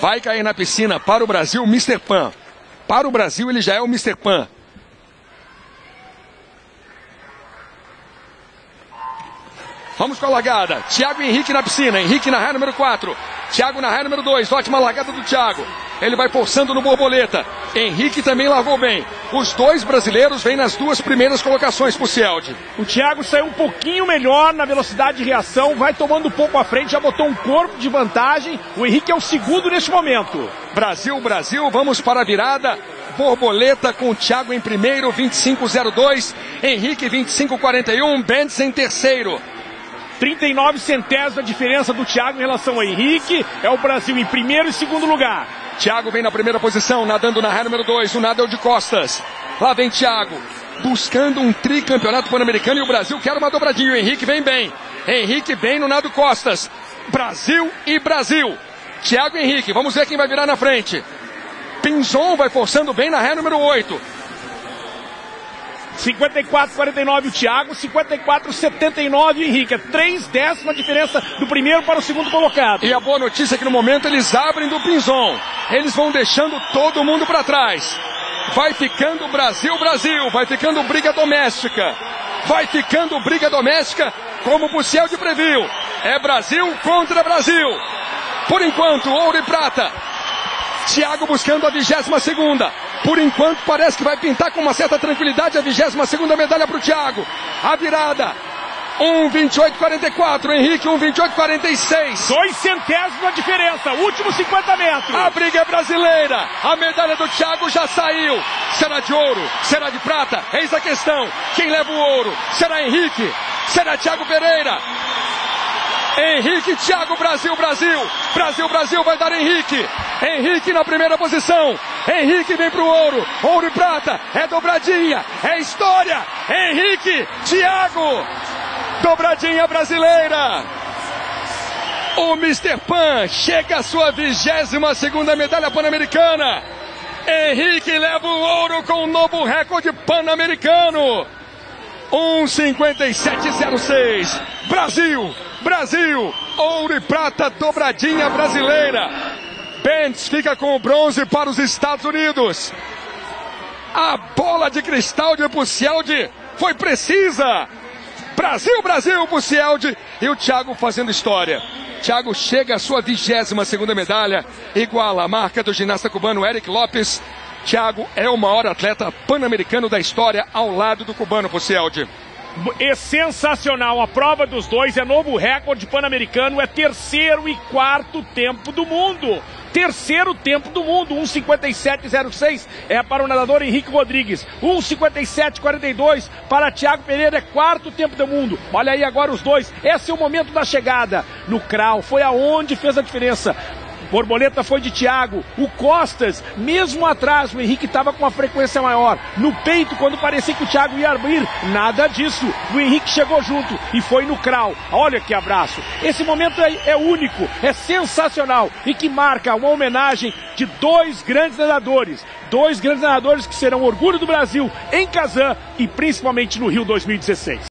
Vai cair na piscina para o Brasil, Mr. Pan. Para o Brasil, ele já é o Mr. Pan. Vamos com a largada. Thiago Henrique na piscina. Henrique na raia número 4. Thiago na raia número 2. Ótima largada do Thiago. Ele vai forçando no borboleta. Henrique também largou bem. Os dois brasileiros vêm nas duas primeiras colocações pro Cielde. O Thiago saiu um pouquinho melhor na velocidade de reação, vai tomando um pouco à frente, já botou um corpo de vantagem. O Henrique é o segundo neste momento. Brasil, Brasil, vamos para a virada. Borboleta com o Thiago em primeiro, 25,02. Henrique 25,41. Benz em terceiro. 39 centésimos a diferença do Thiago em relação ao Henrique. É o Brasil em primeiro e segundo lugar. Thiago vem na primeira posição, nadando na raia número 2. O nado é o de costas. Lá vem Thiago, buscando um tricampeonato pan-americano e o Brasil quer uma dobradinha. O Henrique vem bem. Henrique vem no nado costas. Brasil e Brasil. Thiago Henrique, vamos ver quem vai virar na frente. Pinzon vai forçando bem na raia número 8. 54-49 o Thiago, 54-79 o Henrique. É três décimas a diferença do primeiro para o segundo colocado. E a boa notícia é que no momento eles abrem do Pinzon. Eles vão deixando todo mundo para trás. Vai ficando Brasil, Brasil. Vai ficando briga doméstica. Vai ficando briga doméstica, como o Buciel de previu. É Brasil contra Brasil. Por enquanto, ouro e prata. Thiago buscando a vigésima segunda. Por enquanto parece que vai pintar com uma certa tranquilidade a 22 segunda medalha para o Thiago. A virada. 1,28,44. Henrique, 1,28,46. Dois centésimos a diferença. Último 50 metros. A briga é brasileira. A medalha do Thiago já saiu. Será de ouro? Será de prata? Eis a questão. Quem leva o ouro? Será Henrique? Será Thiago Pereira? Henrique, Thiago, Brasil, Brasil. Brasil, Brasil vai dar Henrique. Henrique na primeira posição. Henrique vem pro ouro. Ouro e prata. É dobradinha. É história. Henrique, Thiago. Dobradinha brasileira. O Mr. Pan chega à sua vigésima segunda medalha pan-americana. Henrique leva o ouro com um novo recorde pan-americano. 1,5706. Brasil, Brasil, ouro e prata, dobradinha brasileira. Bentes fica com o bronze para os Estados Unidos. A bola de cristal de Bucialdi foi precisa. Brasil, Brasil, Bucialdi e o Thiago fazendo história. Thiago chega à sua vigésima segunda medalha, iguala a marca do ginasta cubano Eric Lopes. Thiago é o maior atleta pan-americano da história ao lado do cubano Bucialdi é sensacional. A prova dos dois é novo recorde pan-americano, é terceiro e quarto tempo do mundo. Terceiro tempo do mundo, 1,57,06 é para o nadador Henrique Rodrigues. 1,57,42 para Thiago Pereira, é quarto tempo do mundo. Olha aí agora os dois. Esse é o momento da chegada. No Krau, foi aonde fez a diferença. Borboleta foi de Thiago. O Costas, mesmo atrás, o Henrique estava com uma frequência maior. No peito, quando parecia que o Thiago ia abrir, nada disso. O Henrique chegou junto e foi no crawl. Olha que abraço. Esse momento é, é único, é sensacional e que marca uma homenagem de dois grandes nadadores. Dois grandes nadadores que serão orgulho do Brasil em Kazan e principalmente no Rio 2016.